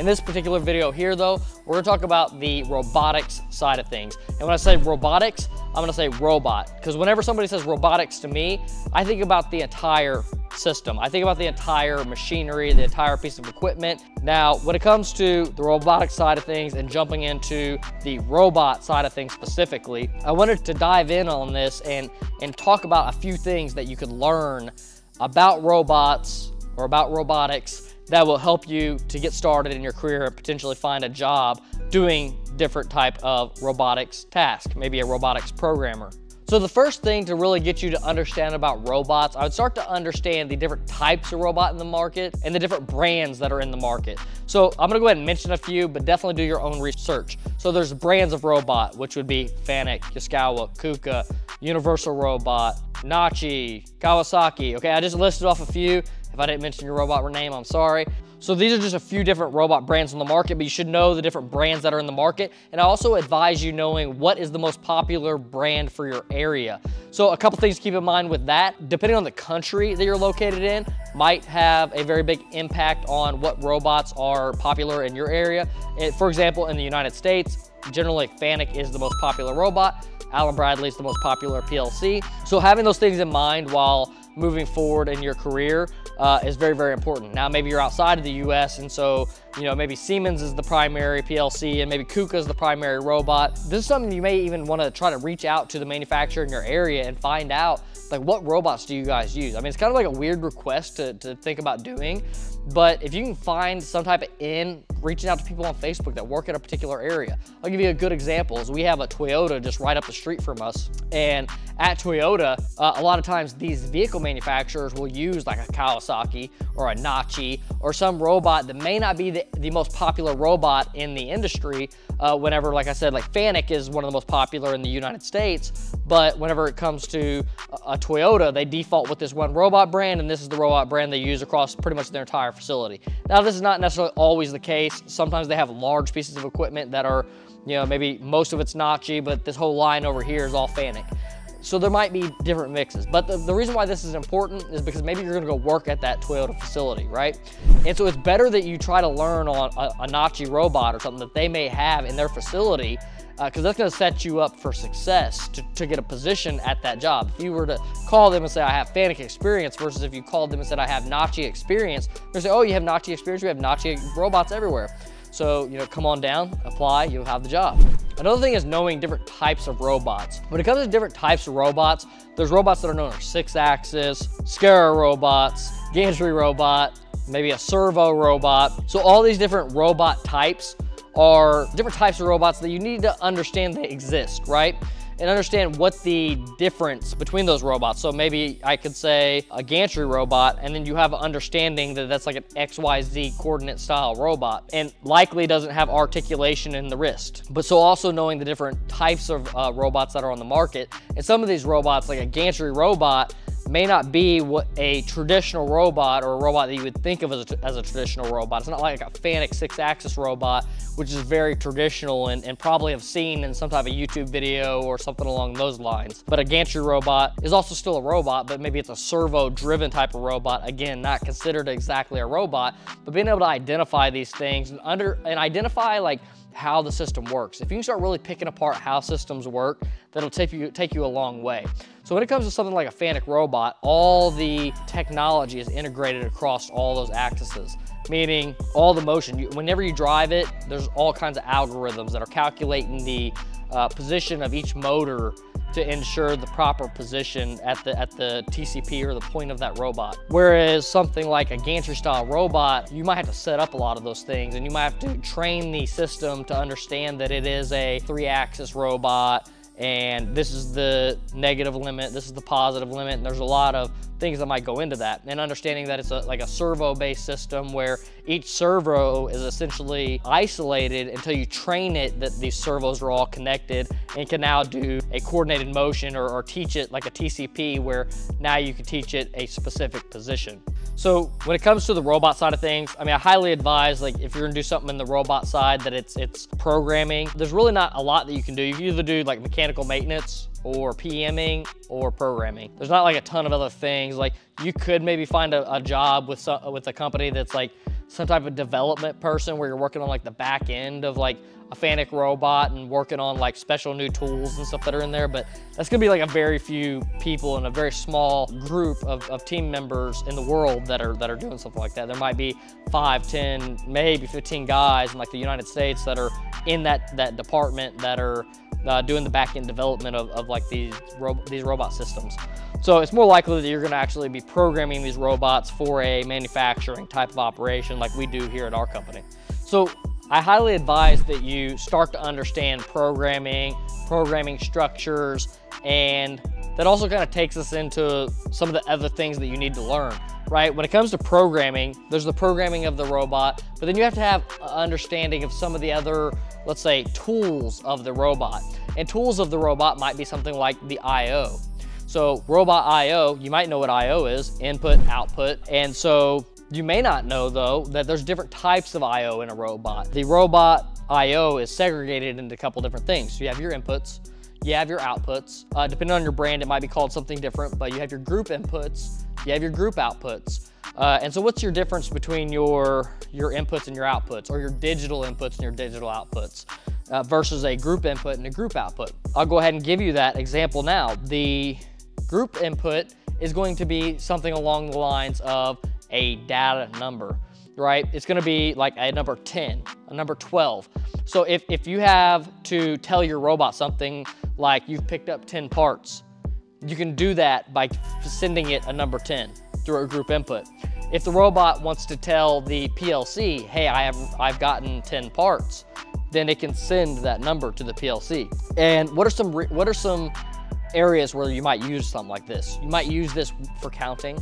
In this particular video here though, we're gonna talk about the robotics side of things. And when I say robotics, I'm gonna say robot. Because whenever somebody says robotics to me, I think about the entire system. I think about the entire machinery, the entire piece of equipment. Now, when it comes to the robotic side of things and jumping into the robot side of things specifically, I wanted to dive in on this and, and talk about a few things that you could learn about robots or about robotics that will help you to get started in your career and potentially find a job doing different type of robotics task, maybe a robotics programmer. So the first thing to really get you to understand about robots, I would start to understand the different types of robot in the market and the different brands that are in the market. So I'm gonna go ahead and mention a few, but definitely do your own research. So there's brands of robot, which would be Fanuc, Yaskawa, Kuka, Universal Robot, Nachi, Kawasaki. Okay, I just listed off a few. If I didn't mention your robot name, I'm sorry. So these are just a few different robot brands on the market, but you should know the different brands that are in the market. And I also advise you knowing what is the most popular brand for your area. So a couple things to keep in mind with that, depending on the country that you're located in, might have a very big impact on what robots are popular in your area. Eh, for example, in the United States, generally Fanuc is the most popular robot. Allen Bradley is the most popular PLC. So having those things in mind while moving forward in your career uh, is very, very important. Now, maybe you're outside of the US and so, you know, maybe Siemens is the primary PLC and maybe KUKA is the primary robot. This is something you may even wanna try to reach out to the manufacturer in your area and find out like what robots do you guys use? I mean, it's kind of like a weird request to, to think about doing, but if you can find some type of in reaching out to people on Facebook that work in a particular area. I'll give you a good example is we have a Toyota just right up the street from us. And at Toyota, uh, a lot of times these vehicle manufacturers will use like a Kawasaki or a Nachi or some robot that may not be the, the most popular robot in the industry. Uh, whenever, like I said, like Fanuc is one of the most popular in the United States, but whenever it comes to a, a Toyota, they default with this one robot brand, and this is the robot brand they use across pretty much their entire facility. Now, this is not necessarily always the case. Sometimes they have large pieces of equipment that are, you know, maybe most of it's Nachi, but this whole line over here is all Fanuc. So there might be different mixes. But the, the, reason why this is important is because maybe you're gonna go work at that Toyota facility, right? And so it's better that you try to learn on a, a Nachi robot or something that they may have in their facility because uh, that's gonna set you up for success to, to get a position at that job. If you were to call them and say, I have Fanuc experience versus if you called them and said, I have Nachi experience, they're say, oh, you have Nachi experience, we have Nachi robots everywhere. So, you know, come on down, apply, you'll have the job. Another thing is knowing different types of robots. When it comes to different types of robots, there's robots that are known as six axis, SCARA robots, gantry robot, maybe a servo robot. So all these different robot types are different types of robots that you need to understand they exist, right? And understand what the difference between those robots. So maybe I could say a gantry robot, and then you have an understanding that that's like an XYZ coordinate style robot, and likely doesn't have articulation in the wrist. But so also knowing the different types of uh, robots that are on the market, and some of these robots, like a gantry robot, may not be what a traditional robot or a robot that you would think of as a, as a traditional robot. It's not like a Fanuc six-axis robot, which is very traditional and, and, probably have seen in some type of YouTube video or something along those lines. But a gantry robot is also still a robot, but maybe it's a servo-driven type of robot. Again, not considered exactly a robot, but being able to identify these things and under and identify like how the system works. If you can start really picking apart how systems work, that'll take you, take you a long way. So when it comes to something like a Fanuc robot, all the technology is integrated across all those axes, meaning all the motion. You, whenever you drive it, there's all kinds of algorithms that are calculating the uh, position of each motor to ensure the proper position at the at the TCP or the point of that robot. Whereas something like a gantry style robot, you might have to set up a lot of those things and you might have to train the system to understand that it is a three axis robot and this is the negative limit, this is the positive limit, and there's a lot of things that might go into that. And understanding that it's a, like a servo-based system where each servo is essentially isolated until you train it that these servos are all connected and can now do a coordinated motion or, or teach it like a TCP where now you can teach it a specific position. So when it comes to the robot side of things, I mean, I highly advise like if you're gonna do something in the robot side that it's it's programming. There's really not a lot that you can do. You can either do like mechanical maintenance or PMing or programming. There's not like a ton of other things. Like you could maybe find a, a job with some, with a company that's like some type of development person where you're working on like the back end of like a Fanuc robot and working on like special new tools and stuff that are in there, but that's gonna be like a very few people and a very small group of, of team members in the world that are that are doing something like that. There might be five, 10, maybe 15 guys in like the United States that are in that, that department that are uh, doing the back end development of, of like these, ro these robot systems. So it's more likely that you're gonna actually be programming these robots for a manufacturing type of operation like we do here at our company. So I highly advise that you start to understand programming, programming structures, and that also kind of takes us into some of the other things that you need to learn, right? When it comes to programming, there's the programming of the robot, but then you have to have understanding of some of the other, let's say, tools of the robot. And tools of the robot might be something like the I.O. So robot I.O., you might know what I.O. is, input, output. And so you may not know though that there's different types of I.O. in a robot. The robot I.O. is segregated into a couple different things. So you have your inputs, you have your outputs. Uh, depending on your brand, it might be called something different, but you have your group inputs, you have your group outputs. Uh, and so what's your difference between your, your inputs and your outputs, or your digital inputs and your digital outputs? Uh, versus a group input and a group output. I'll go ahead and give you that example now. The Group input is going to be something along the lines of a data number, right? It's gonna be like a number 10, a number 12. So if, if you have to tell your robot something like you've picked up 10 parts, you can do that by sending it a number 10 through a group input. If the robot wants to tell the PLC, hey, I have, I've gotten 10 parts, then it can send that number to the PLC. And what are some, what are some areas where you might use something like this. You might use this for counting.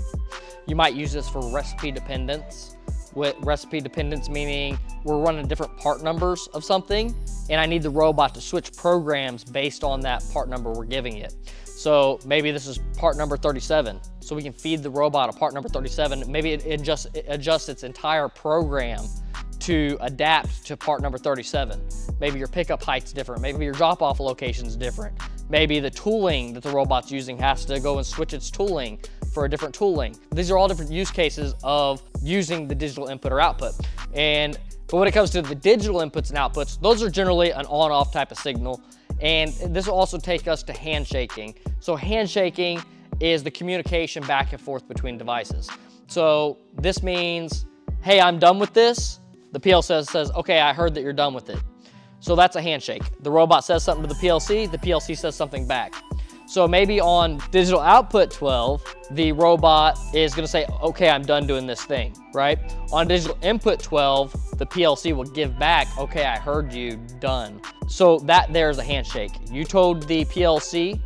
You might use this for recipe dependence. With recipe dependence meaning we're running different part numbers of something and I need the robot to switch programs based on that part number we're giving it. So maybe this is part number 37. So we can feed the robot a part number 37. Maybe it, adjusts, it adjusts its entire program to adapt to part number 37. Maybe your pickup height's different. Maybe your drop off location's different. Maybe the tooling that the robot's using has to go and switch its tooling for a different tooling. These are all different use cases of using the digital input or output. And but when it comes to the digital inputs and outputs, those are generally an on-off type of signal. And this will also take us to handshaking. So handshaking is the communication back and forth between devices. So this means, hey, I'm done with this. The PLC says, says, okay, I heard that you're done with it. So that's a handshake. The robot says something to the PLC, the PLC says something back. So maybe on digital output 12, the robot is gonna say, okay, I'm done doing this thing, right? On digital input 12, the PLC will give back, okay, I heard you, done. So that there's a handshake. You told the PLC,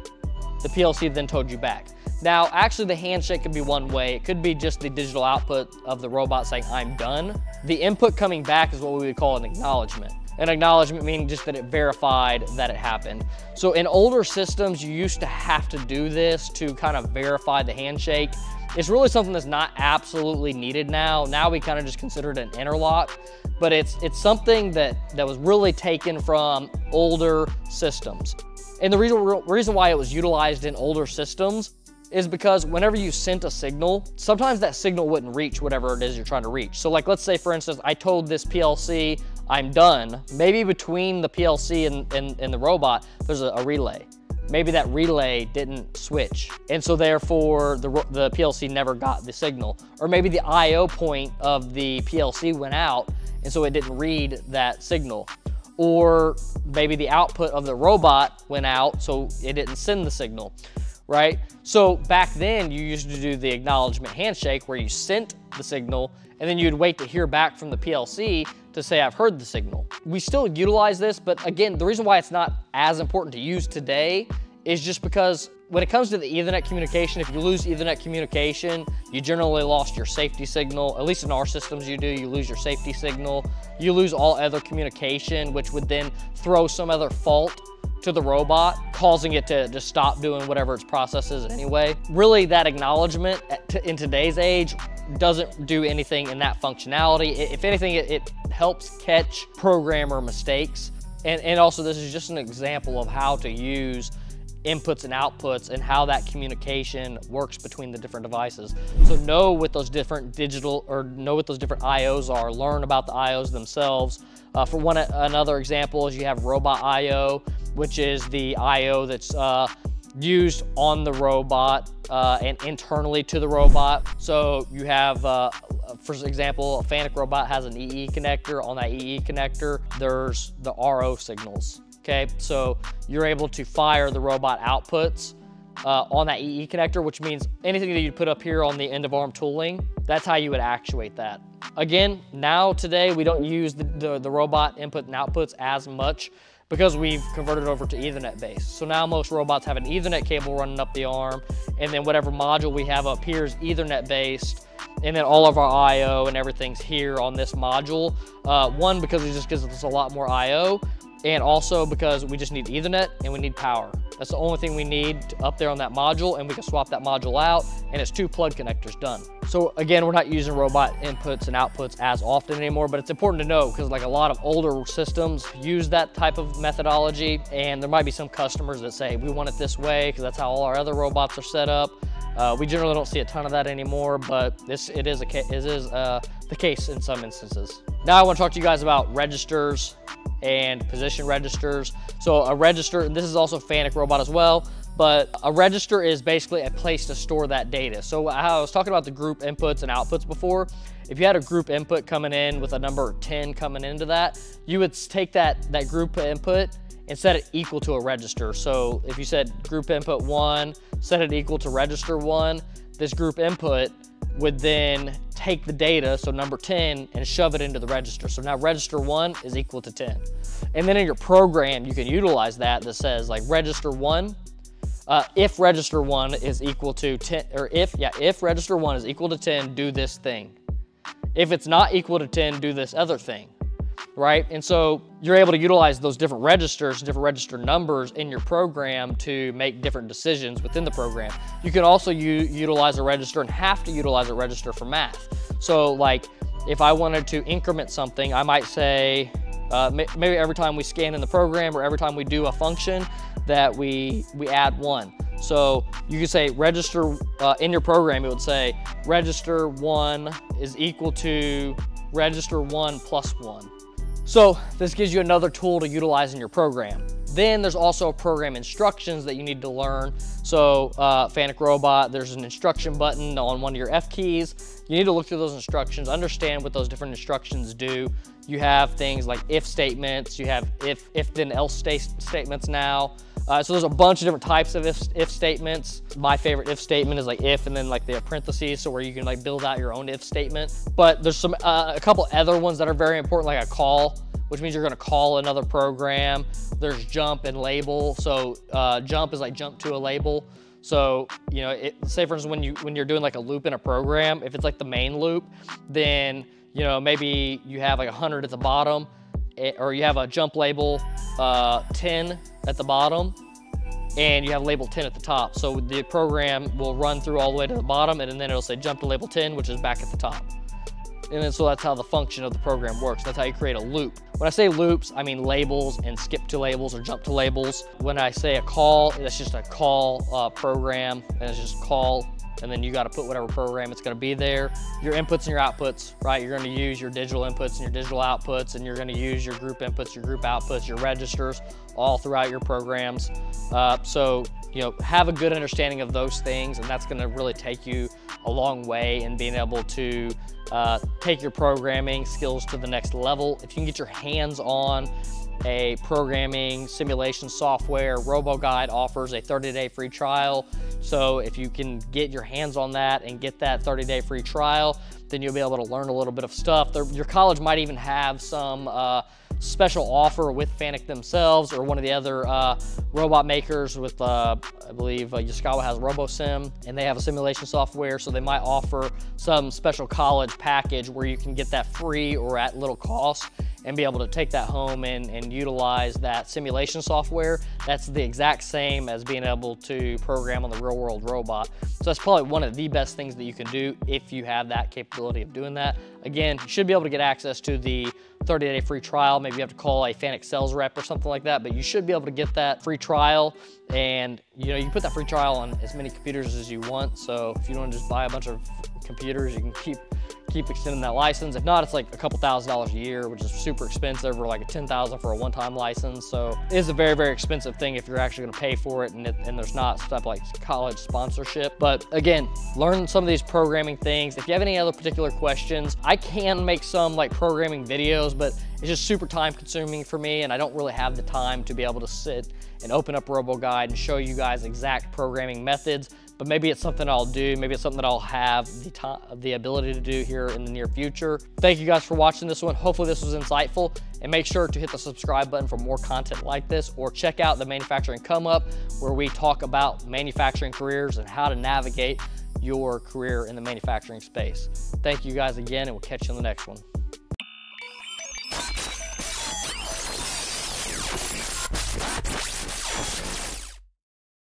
the PLC then told you back. Now, actually the handshake could be one way. It could be just the digital output of the robot saying, I'm done. The input coming back is what we would call an acknowledgement. An acknowledgement meaning just that it verified that it happened. So in older systems, you used to have to do this to kind of verify the handshake. It's really something that's not absolutely needed now. Now we kind of just consider it an interlock, but it's, it's something that, that was really taken from older systems. And the reason, reason why it was utilized in older systems is because whenever you sent a signal, sometimes that signal wouldn't reach whatever it is you're trying to reach. So like, let's say for instance, I told this PLC I'm done. Maybe between the PLC and, and, and the robot, there's a, a, relay. Maybe that relay didn't switch. And so therefore the, the PLC never got the signal. Or maybe the IO point of the PLC went out and so it didn't read that signal. Or maybe the output of the robot went out so it didn't send the signal right? So back then you used to do the acknowledgement handshake where you sent the signal and then you'd wait to hear back from the PLC to say, I've heard the signal. We still utilize this, but again, the reason why it's not as important to use today is just because when it comes to the ethernet communication, if you lose ethernet communication, you generally lost your safety signal. At least in our systems you do, you lose your safety signal. You lose all other communication, which would then throw some other fault to the robot, causing it to just stop doing whatever its process is anyway. Really, that acknowledgement in today's age doesn't do anything in that functionality. If anything, it, helps catch programmer mistakes. And, and also, this is just an example of how to use inputs and outputs and how that communication works between the different devices. So know what those different digital or know what those different IOs are, learn about the IOs themselves. Uh, for one, another example is you have robot IO, which is the IO that's uh, used on the robot uh, and internally to the robot. So you have, uh, for example, a FANUC robot has an EE connector. On that EE connector, there's the RO signals. Okay, so you're able to fire the robot outputs uh, on that EE connector, which means anything that you put up here on the end of arm tooling, that's how you would actuate that. Again, now today we don't use the, the, the robot input and outputs as much because we've converted over to Ethernet base. So now most robots have an Ethernet cable running up the arm, and then whatever module we have up here is Ethernet based, and then all of our I.O. and everything's here on this module. Uh, one, because it just gives us a lot more I.O., and also because we just need Ethernet and we need power. That's the only thing we need up there on that module and we can swap that module out and it's two plug connectors done. So again, we're not using robot inputs and outputs as often anymore, but it's important to know because like a lot of older systems use that type of methodology and there might be some customers that say, we want it this way because that's how all our other robots are set up. Uh, we generally don't see a ton of that anymore, but this it is a it is uh, the case in some instances. Now I want to talk to you guys about registers and position registers. So a register, this is also FANUC robot as well, but a register is basically a place to store that data. So I was talking about the group inputs and outputs before. If you had a group input coming in with a number 10 coming into that, you would take that, that group input and set it equal to a register. So if you said group input one, set it equal to register one, this group input would then take the data, so number 10, and shove it into the register. So now register one is equal to 10. And then in your program, you can utilize that that says like register one, uh, if register one is equal to 10, or if, yeah, if register one is equal to 10, do this thing. If it's not equal to 10, do this other thing right? And so you're able to utilize those different registers, different register numbers in your program to make different decisions within the program. You can also utilize a register and have to utilize a register for math. So like if I wanted to increment something, I might say, uh, maybe every time we scan in the program or every time we do a function that we, we add one. So you could say register, uh, in your program, it would say register one is equal to register one plus one. So this gives you another tool to utilize in your program. Then there's also program instructions that you need to learn. So uh, FANUC Robot, there's an instruction button on one of your F keys. You need to look through those instructions, understand what those different instructions do. You have things like if statements, you have if, if then else statements now. Uh, so there's a bunch of different types of if, if statements. My favorite if statement is like if and then like the parentheses, so where you can like build out your own if statement. But there's some uh, a couple other ones that are very important, like a call, which means you're gonna call another program. There's jump and label. So uh, jump is like jump to a label. So, you know, it, say for instance, when, you, when you're doing like a loop in a program, if it's like the main loop, then, you know, maybe you have like 100 at the bottom, or you have a jump label uh, 10 at the bottom and you have label 10 at the top. So the program will run through all the way to the bottom and then it'll say jump to label 10, which is back at the top. And then so that's how the function of the program works. That's how you create a loop. When I say loops, I mean labels and skip to labels or jump to labels. When I say a call, that's just a call uh, program and it's just call and then you got to put whatever program it's going to be there. Your inputs and your outputs, right? You're going to use your digital inputs and your digital outputs, and you're going to use your group inputs, your group outputs, your registers all throughout your programs. Uh, so, you know, have a good understanding of those things, and that's going to really take you a long way in being able to uh, take your programming skills to the next level. If you can get your hands on a programming simulation software. RoboGuide offers a 30-day free trial. So if you can get your hands on that and get that 30-day free trial, then you'll be able to learn a little bit of stuff. your college might even have some uh, special offer with FANUC themselves or one of the other uh, robot makers with, uh, I believe uh, Yaskawa has RoboSim and they have a simulation software. So they might offer some special college package where you can get that free or at little cost and be able to take that home and, and utilize that simulation software. That's the exact same as being able to program on the real world robot. So that's probably one of the best things that you can do if you have that capability of doing that. Again, you should be able to get access to the 30 day free trial. Maybe you have to call a Fanuc sales rep or something like that, but you should be able to get that free trial and you know, you put that free trial on as many computers as you want. So if you don't just buy a bunch of computers, you can keep keep extending that license. If not, it's like a couple thousand dollars a year, which is super expensive, or like a 10,000 for a one-time license. So it is a very, very expensive thing if you're actually gonna pay for it and, it, and there's not stuff like college sponsorship. But again, learn some of these programming things. If you have any other particular questions, I can make some like programming videos, but it's just super time consuming for me and I don't really have the time to be able to sit and open up RoboGuide and show you guys exact programming methods but maybe it's something I'll do. Maybe it's something that I'll have the, time, the ability to do here in the near future. Thank you guys for watching this one. Hopefully this was insightful and make sure to hit the subscribe button for more content like this or check out the manufacturing come up where we talk about manufacturing careers and how to navigate your career in the manufacturing space. Thank you guys again and we'll catch you in the next one.